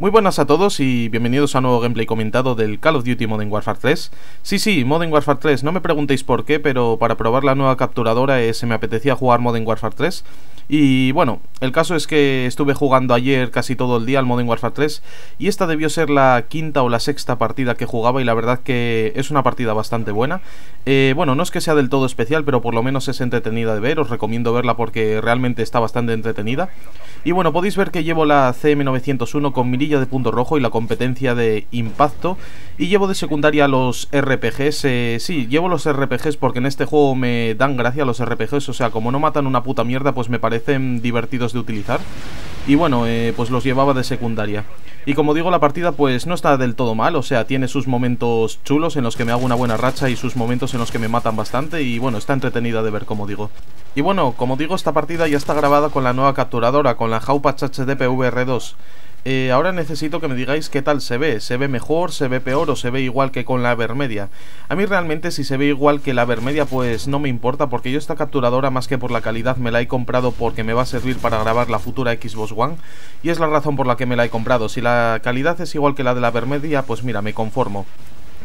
Muy buenas a todos y bienvenidos a un nuevo gameplay comentado del Call of Duty Modern Warfare 3. Sí, sí, Modern Warfare 3, no me preguntéis por qué, pero para probar la nueva capturadora eh, se me apetecía jugar Modern Warfare 3. Y bueno, el caso es que estuve jugando ayer casi todo el día al Modern Warfare 3 y esta debió ser la quinta o la sexta partida que jugaba y la verdad que es una partida bastante buena. Eh, bueno, no es que sea del todo especial, pero por lo menos es entretenida de ver, os recomiendo verla porque realmente está bastante entretenida. Y bueno, podéis ver que llevo la CM901 con de punto rojo y la competencia de impacto. Y llevo de secundaria los RPGs. Eh, sí, llevo los RPGs porque en este juego me dan gracia los RPGs. O sea, como no matan una puta mierda, pues me parecen divertidos de utilizar. Y bueno, eh, pues los llevaba de secundaria. Y como digo, la partida pues no está del todo mal, o sea, tiene sus momentos chulos en los que me hago una buena racha y sus momentos en los que me matan bastante y bueno, está entretenida de ver, como digo. Y bueno, como digo, esta partida ya está grabada con la nueva capturadora, con la Haupatch HD PVR2. Eh, ahora necesito que me digáis qué tal se ve, se ve mejor, se ve peor o se ve igual que con la Vermedia. A mí realmente si se ve igual que la Vermedia pues no me importa porque yo esta capturadora más que por la calidad me la he comprado porque me va a servir para grabar la futura Xbox One y es la razón por la que me la he comprado. Si la calidad es igual que la de la Vermedia pues mira, me conformo.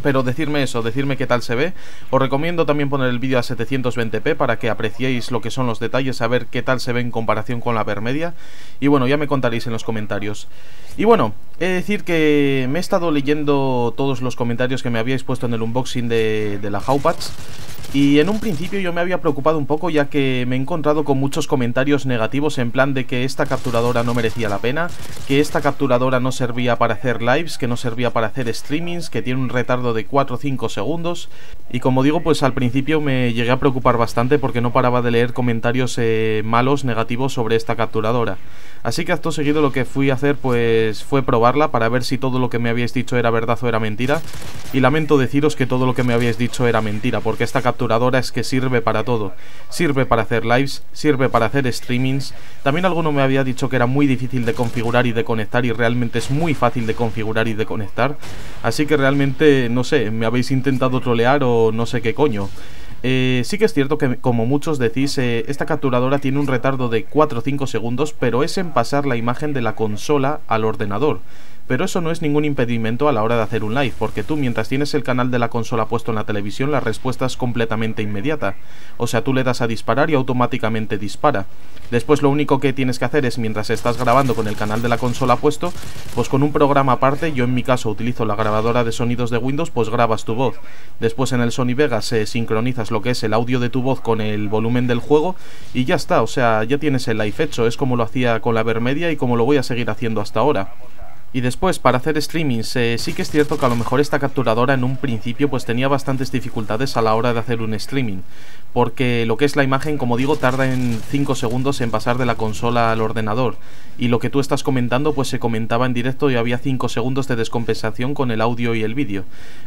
Pero decirme eso, decirme qué tal se ve. Os recomiendo también poner el vídeo a 720p para que apreciéis lo que son los detalles, a ver qué tal se ve en comparación con la Vermedia. Y bueno, ya me contaréis en los comentarios. Y bueno, he de decir que me he estado leyendo todos los comentarios que me habíais puesto en el unboxing de, la Haupats. Y en un principio yo me había preocupado un poco ya que me he encontrado con muchos comentarios negativos en plan de que esta capturadora no merecía la pena, que esta capturadora no servía para hacer lives, que no servía para hacer streamings, que tiene un retardo de 4 o 5 segundos. Y como digo, pues al principio me llegué a preocupar bastante porque no paraba de leer comentarios eh, malos, negativos sobre esta capturadora. Así que acto seguido lo que fui a hacer pues fue probarla para ver si todo lo que me habíais dicho era verdad o era mentira. Y lamento deciros que todo lo que me habíais dicho era mentira, porque esta capturadora es que sirve para todo. Sirve para hacer lives, sirve para hacer streamings. También alguno me había dicho que era muy difícil de configurar y de conectar y realmente es muy fácil de configurar y de conectar. Así que realmente, no sé, me habéis intentado trolear o no sé qué coño. Eh, sí que es cierto que, como muchos decís, eh, esta capturadora tiene un retardo de 4 o 5 segundos, pero es en pasar la imagen de la consola al ordenador. Pero eso no es ningún impedimento a la hora de hacer un live, porque tú mientras tienes el canal de la consola puesto en la televisión, la respuesta es completamente inmediata. O sea, tú le das a disparar y automáticamente dispara. Después lo único que tienes que hacer es, mientras estás grabando con el canal de la consola puesto, pues con un programa aparte, yo en mi caso utilizo la grabadora de sonidos de Windows, pues grabas tu voz. Después en el Sony Vegas se sincronizas lo que es el audio de tu voz con el volumen del juego y ya está, o sea, ya tienes el live hecho, es como lo hacía con la Vermedia y como lo voy a seguir haciendo hasta ahora. Y después, para hacer streamings, sí que es cierto que a lo mejor esta capturadora en un principio pues tenía bastantes dificultades a la hora de hacer un streaming porque lo que es la imagen, como digo, tarda en 5 segundos en pasar de la consola al ordenador y lo que tú estás comentando pues se comentaba en directo y había 5 segundos de descompensación con el audio y el vídeo.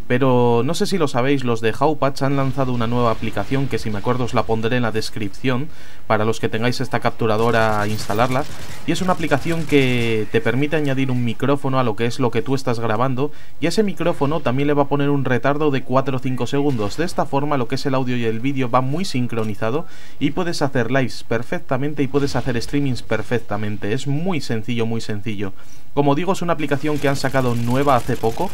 Pero no sé si lo sabéis, los de Howpatch han lanzado una nueva aplicación que si me acuerdo os la pondré en la descripción para los que tengáis esta capturadora a instalarla y es una aplicación que te permite añadir un micrófono a lo que es lo que tú estás grabando y ese micrófono también le va a poner un retardo de 4 o 5 segundos. De esta forma lo que es el audio y el vídeo va muy muy sincronizado y puedes hacer lives perfectamente y puedes hacer streamings perfectamente. Es muy sencillo, muy sencillo. Como digo, es una aplicación que han sacado nueva hace poco.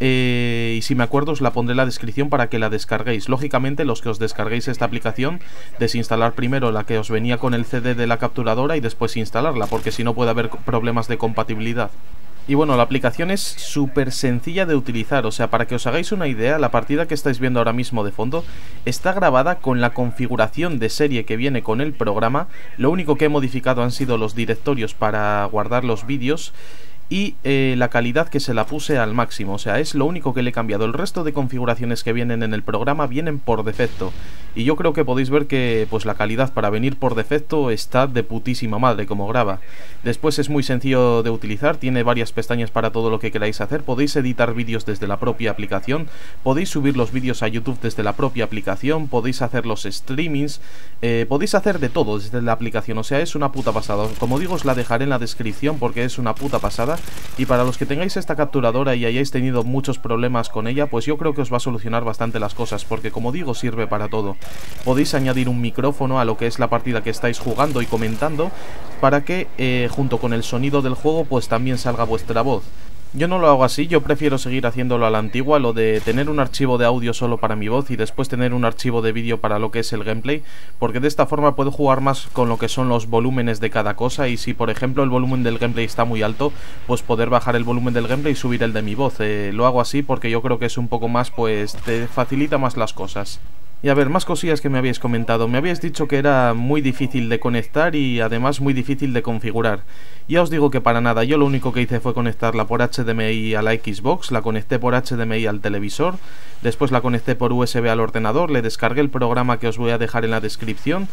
Eh, y si me acuerdo os la pondré en la descripción para que la descarguéis. Lógicamente los que os descarguéis esta aplicación, desinstalar primero la que os venía con el CD de la capturadora y después instalarla, porque si no puede haber problemas de compatibilidad. Y bueno, la aplicación es súper sencilla de utilizar, o sea, para que os hagáis una idea, la partida que estáis viendo ahora mismo de fondo está grabada con la configuración de serie que viene con el programa, lo único que he modificado han sido los directorios para guardar los vídeos y eh, la calidad que se la puse al máximo, o sea, es lo único que le he cambiado. El resto de configuraciones que vienen en el programa vienen por defecto. Y yo creo que podéis ver que pues la calidad para venir por defecto está de putísima madre como graba. Después es muy sencillo de utilizar, tiene varias pestañas para todo lo que queráis hacer. Podéis editar vídeos desde la propia aplicación, podéis subir los vídeos a YouTube desde la propia aplicación, podéis hacer los streamings, eh, podéis hacer de todo desde la aplicación, o sea, es una puta pasada. Como digo, os la dejaré en la descripción porque es una puta pasada Y para los que tengáis esta capturadora y hayáis tenido muchos problemas con ella, pues yo creo que os va a solucionar bastante las cosas, porque como digo, sirve para todo. Podéis añadir un micrófono a lo que es la partida que estáis jugando y comentando, para que eh, junto con el sonido del juego, pues también salga vuestra voz. Yo no lo hago así, yo prefiero seguir haciéndolo a la antigua, lo de tener un archivo de audio solo para mi voz y después tener un archivo de vídeo para lo que es el gameplay, porque de esta forma puedo jugar más con lo que son los volúmenes de cada cosa y si por ejemplo el volumen del gameplay está muy alto, pues poder bajar el volumen del gameplay y subir el de mi voz. Eh, lo hago así porque yo creo que es un poco más, pues te facilita más las cosas. Y a ver, más cosillas que me habéis comentado. Me habéis dicho que era muy difícil de conectar y además muy difícil de configurar. Ya os digo que para nada, yo lo único que hice fue conectarla por HDMI a la Xbox, la conecté por HDMI al televisor, después la conecté por USB al ordenador, le descargué el programa que os voy a dejar en la descripción,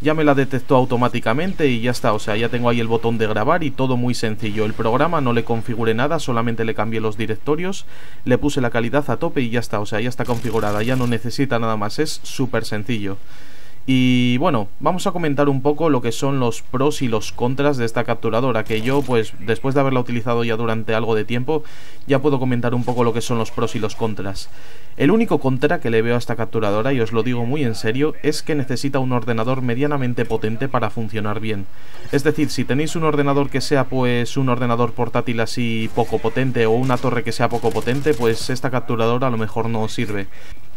ya me la detectó automáticamente y ya está, o sea, ya tengo ahí el botón de grabar y todo muy sencillo. El programa no le configuré nada, solamente le cambié los directorios, le puse la calidad a tope y ya está, o sea, ya está configurada, ya no necesita nada más, es súper sencillo. Y bueno, vamos a comentar un poco lo que son los pros y los contras de esta capturadora, que yo pues después de haberla utilizado ya durante algo de tiempo, ya puedo comentar un poco lo que son los pros y los contras. El único contra que le veo a esta capturadora, y os lo digo muy en serio, es que necesita un ordenador medianamente potente para funcionar bien. Es decir, si tenéis un ordenador que sea pues un ordenador portátil así poco potente o una torre que sea poco potente, pues esta capturadora a lo mejor no os sirve.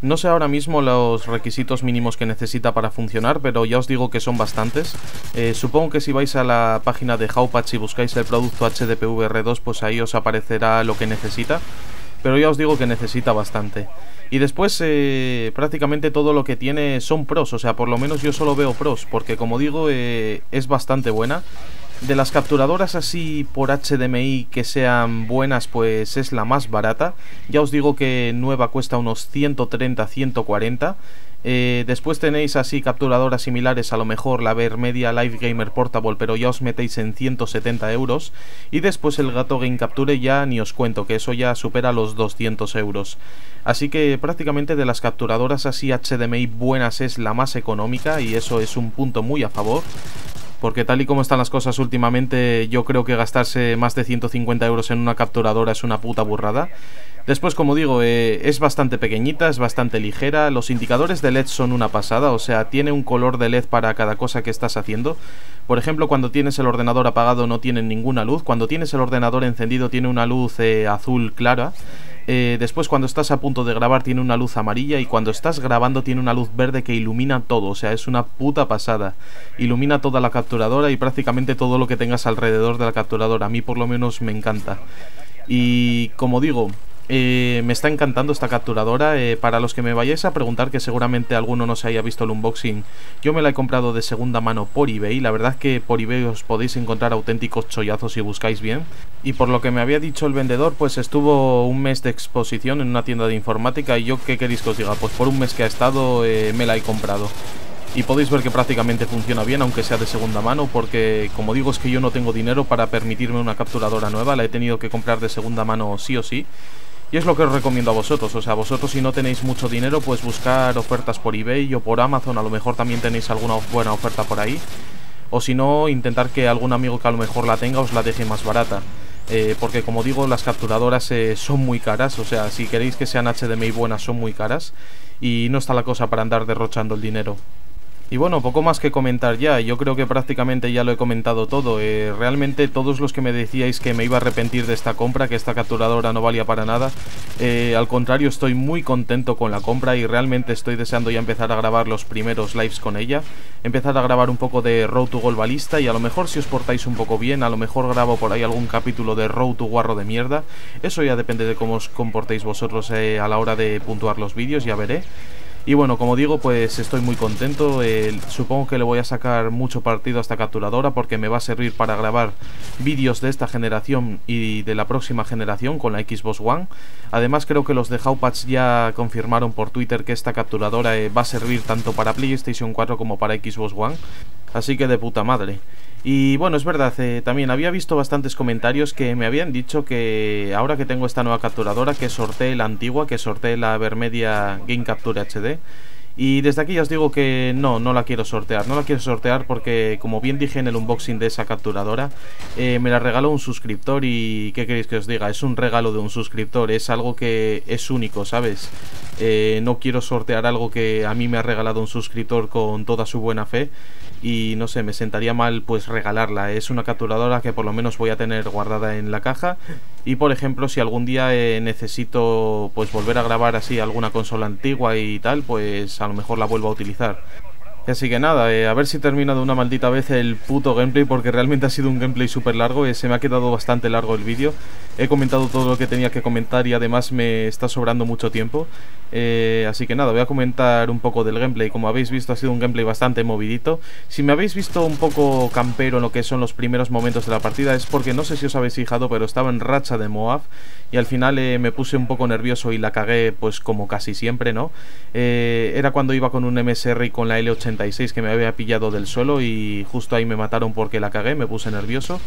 No sé ahora mismo los requisitos mínimos que necesita para funcionar, pero ya os digo que son bastantes. Eh, supongo que si vais a la página de Howpatch y buscáis el producto HDPVR2, pues ahí os aparecerá lo que necesita. Pero ya os digo que necesita bastante. Y después eh, prácticamente todo lo que tiene son pros, o sea, por lo menos yo solo veo pros, porque como digo, eh, es bastante buena. De las capturadoras así por HDMI que sean buenas, pues es la más barata. Ya os digo que nueva cuesta unos 130-140. Eh, después tenéis así capturadoras similares, a lo mejor la Media Live Gamer Portable, pero ya os metéis en 170 euros. Y después el Gato Game Capture ya ni os cuento, que eso ya supera los 200 euros. Así que prácticamente de las capturadoras así HDMI buenas es la más económica y eso es un punto muy a favor porque tal y como están las cosas últimamente, yo creo que gastarse más de 150 euros en una capturadora es una puta burrada. Después, como digo, eh, es bastante pequeñita, es bastante ligera, los indicadores de LED son una pasada, o sea, tiene un color de LED para cada cosa que estás haciendo. Por ejemplo, cuando tienes el ordenador apagado no tiene ninguna luz, cuando tienes el ordenador encendido tiene una luz eh, azul clara. Eh, después cuando estás a punto de grabar tiene una luz amarilla y cuando estás grabando tiene una luz verde que ilumina todo, o sea, es una puta pasada. Ilumina toda la capturadora y prácticamente todo lo que tengas alrededor de la capturadora. A mí por lo menos me encanta. Y como digo, eh, me está encantando esta capturadora. Eh, para los que me vayáis a preguntar, que seguramente alguno no se haya visto el unboxing, yo me la he comprado de segunda mano por eBay. La verdad es que por eBay os podéis encontrar auténticos chollazos si buscáis bien. Y por lo que me había dicho el vendedor, pues estuvo un mes de exposición en una tienda de informática. Y yo, ¿qué queréis que os diga? Pues por un mes que ha estado, eh, me la he comprado. Y podéis ver que prácticamente funciona bien, aunque sea de segunda mano, porque como digo es que yo no tengo dinero para permitirme una capturadora nueva, la he tenido que comprar de segunda mano sí o sí. Y es lo que os recomiendo a vosotros, o sea, vosotros si no tenéis mucho dinero, pues buscar ofertas por eBay o por Amazon, a lo mejor también tenéis alguna buena oferta por ahí. O si no, intentar que algún amigo que a lo mejor la tenga os la deje más barata. Eh, porque como digo, las capturadoras eh, son muy caras, o sea, si queréis que sean HDMI buenas son muy caras y no está la cosa para andar derrochando el dinero. Y bueno, poco más que comentar ya, yo creo que prácticamente ya lo he comentado todo. Eh, realmente todos los que me decíais que me iba a arrepentir de esta compra, que esta capturadora no valía para nada, eh, al contrario estoy muy contento con la compra y realmente estoy deseando ya empezar a grabar los primeros lives con ella. Empezar a grabar un poco de Road to Golbalista y a lo mejor si os portáis un poco bien, a lo mejor grabo por ahí algún capítulo de Road to Guarro de Mierda. Eso ya depende de cómo os comportéis vosotros eh, a la hora de puntuar los vídeos, ya veré. Y bueno, como digo, pues estoy muy contento. supongo que le voy a sacar mucho partido a esta capturadora porque me va a servir para grabar vídeos de esta generación y de la próxima generación con la Xbox One. Además creo que los de Howpatch ya confirmaron por Twitter que esta capturadora eh, va a servir tanto para PlayStation 4 como para Xbox One. Así que de puta madre. Y bueno, es verdad, eh, también había visto bastantes comentarios que me habían dicho que ahora que tengo esta nueva capturadora, que sortee la antigua, que sortee la Vermedia Game Capture HD. Y desde aquí ya os digo que no, no la quiero sortear. No la quiero sortear porque, como bien dije en el unboxing de esa capturadora, eh, me la regaló un suscriptor y ¿qué queréis que os diga? Es un regalo de un suscriptor, es algo que es único, ¿sabes? Eh, no quiero sortear algo que a mí me ha regalado un suscriptor con toda su buena fe y no sé, me sentaría mal pues regalarla. Es una capturadora que por lo menos voy a tener guardada en la caja y por ejemplo si algún día eh, necesito pues volver a grabar así alguna consola antigua y tal, pues a lo mejor la vuelvo a utilizar. Así que nada, eh, a ver si termina de una maldita vez el puto gameplay porque realmente ha sido un gameplay súper largo, eh, se me ha quedado bastante largo el vídeo. He comentado todo lo que tenía que comentar y además me está sobrando mucho tiempo. Eh, así que nada, voy a comentar un poco del gameplay. Como habéis visto ha sido un gameplay bastante movidito. Si me habéis visto un poco campero en lo que son los primeros momentos de la partida es porque no sé si os habéis fijado pero estaba en racha de Moab y al final me puse un poco nervioso y la cagué pues como casi siempre, ¿no? era cuando iba con un MSR y con la L80 que me había pillado del suelo y justo ahí me mataron porque la cagué, me puse nervioso.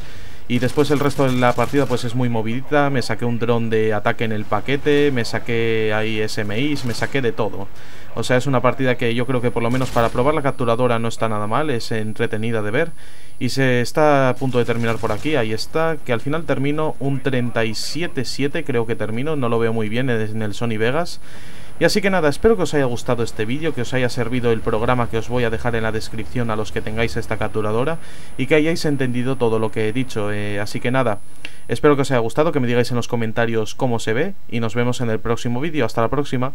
Y después el resto de la partida pues es muy movidita, me saqué un dron de ataque en el paquete, me saqué ahí SMIs, me saqué de todo. O sea, es una partida que yo creo que por lo menos para probar la capturadora no está nada mal, es entretenida de ver. Y se está a punto de terminar por aquí, ahí está, que al final termino un 37-7 creo que termino, no lo veo muy bien en el Sony Vegas. Y así que nada, espero que os haya gustado este vídeo, que os haya servido el programa que os voy a dejar en la descripción a los que tengáis esta capturadora y que hayáis entendido todo lo que he dicho. Eh, así que nada, espero que os haya gustado, que me digáis en los comentarios cómo se ve y nos vemos en el próximo vídeo. Hasta la próxima.